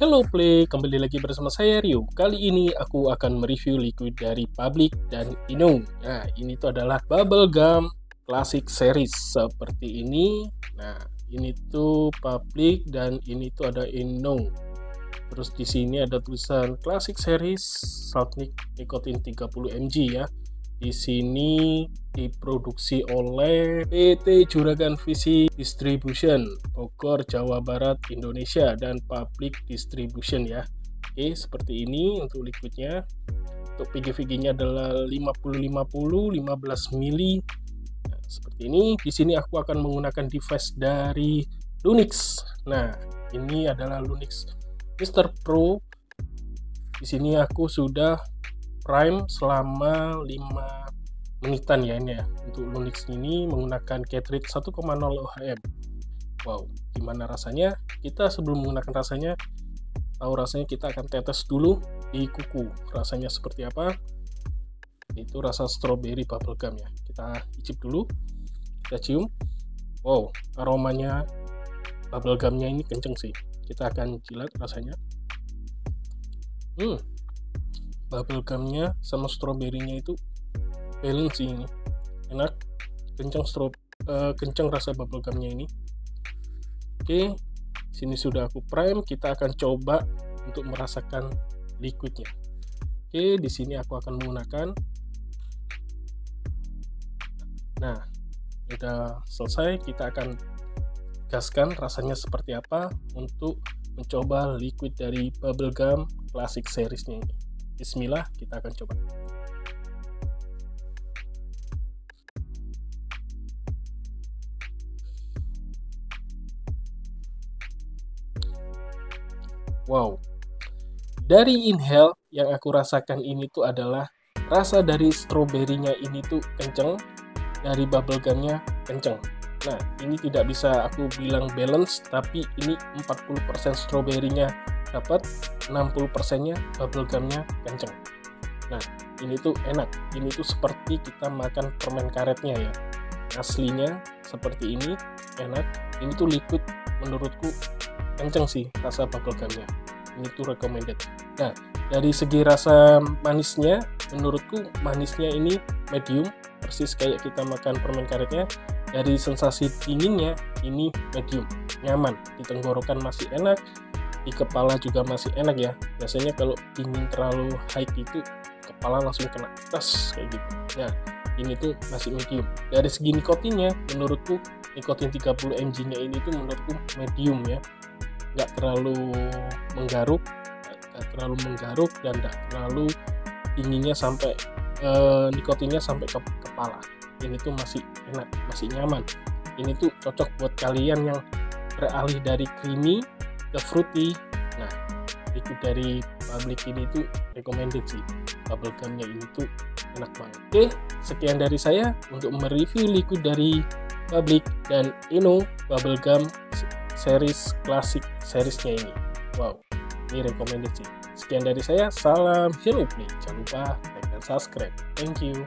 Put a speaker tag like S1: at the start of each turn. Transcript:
S1: Hello Play, kembali lagi bersama saya Rio. Kali ini aku akan mereview liquid dari Public dan Ino. Nah, ini tuh adalah bubble gum classic series seperti ini. Nah, ini tuh Public dan ini tuh ada Ino. Terus di sini ada tulisan classic series salt nicotine 30 mg ya. Di sini diproduksi oleh PT Juragan Visi Distribution, Bogor, Jawa Barat, Indonesia, dan Public Distribution ya. Oke, seperti ini untuk liquidnya. Untuk PGVG-nya adalah 50-50, 15 mili. Nah, seperti ini. Di sini aku akan menggunakan device dari Lunix. Nah, ini adalah Lunix Mister Pro. Di sini aku sudah prime selama 5 menitan ya ini ya untuk Lunix ini menggunakan cartridge 1,0 ohm wow gimana rasanya? Kita sebelum menggunakan rasanya tahu rasanya kita akan tetes dulu di kuku. Rasanya seperti apa? Itu rasa strawberry bubblegum ya. Kita icip dulu kita cium. Wow aromanya bubblegumnya ini kenceng sih. Kita akan jilat rasanya. Hmm bubblegumnya sama stroberinya itu balance sih ini. Enak kencang stro uh, kencang rasa bubblegumnya ini. Oke sini sudah aku prime kita akan coba untuk merasakan liquidnya. Oke di sini aku akan menggunakan. Nah sudah selesai kita akan gaskan rasanya seperti apa untuk mencoba liquid dari bubblegum classic seriesnya ini Bismillah, kita akan coba. Wow, dari inhale yang aku rasakan ini tuh adalah rasa dari stroberinya ini tuh kenceng, dari bubblegumnya kenceng. Nah, ini tidak bisa aku bilang balance, tapi ini 40% stroberinya dapat 60% nya bubble gumnya kenceng. Nah ini tuh enak. Ini tuh seperti kita makan permen karetnya ya. Aslinya seperti ini enak. Ini tuh liquid menurutku kenceng sih rasa bubble gumnya. Ini tuh recommended. Nah dari segi rasa manisnya menurutku manisnya ini medium persis kayak kita makan permen karetnya. Dari sensasi dinginnya ini medium nyaman. Di tenggorokan masih enak di kepala juga masih enak ya. Biasanya kalau dingin terlalu high itu kepala langsung kena tas kayak gitu. Nah ini tuh masih medium. Dari segi nikotinnya menurutku nikotin 30 mg nya ini tuh menurutku medium ya. Nggak terlalu menggaruk nggak terlalu menggaruk dan nggak terlalu dinginnya sampai eh, nikotinnya sampai ke kepala. Ini tuh masih enak masih nyaman. Ini tuh cocok buat kalian yang beralih dari creamy ke fruity. Nah itu dari public ini tuh recommended sih. Bubble gumnya ini tuh enak banget. Oke sekian dari saya untuk mereview liquid dari public dan Ino bubble gum series klasik seriesnya ini. Wow ini recommended sih. Sekian dari saya salam hello play. Jangan lupa like dan subscribe. Thank you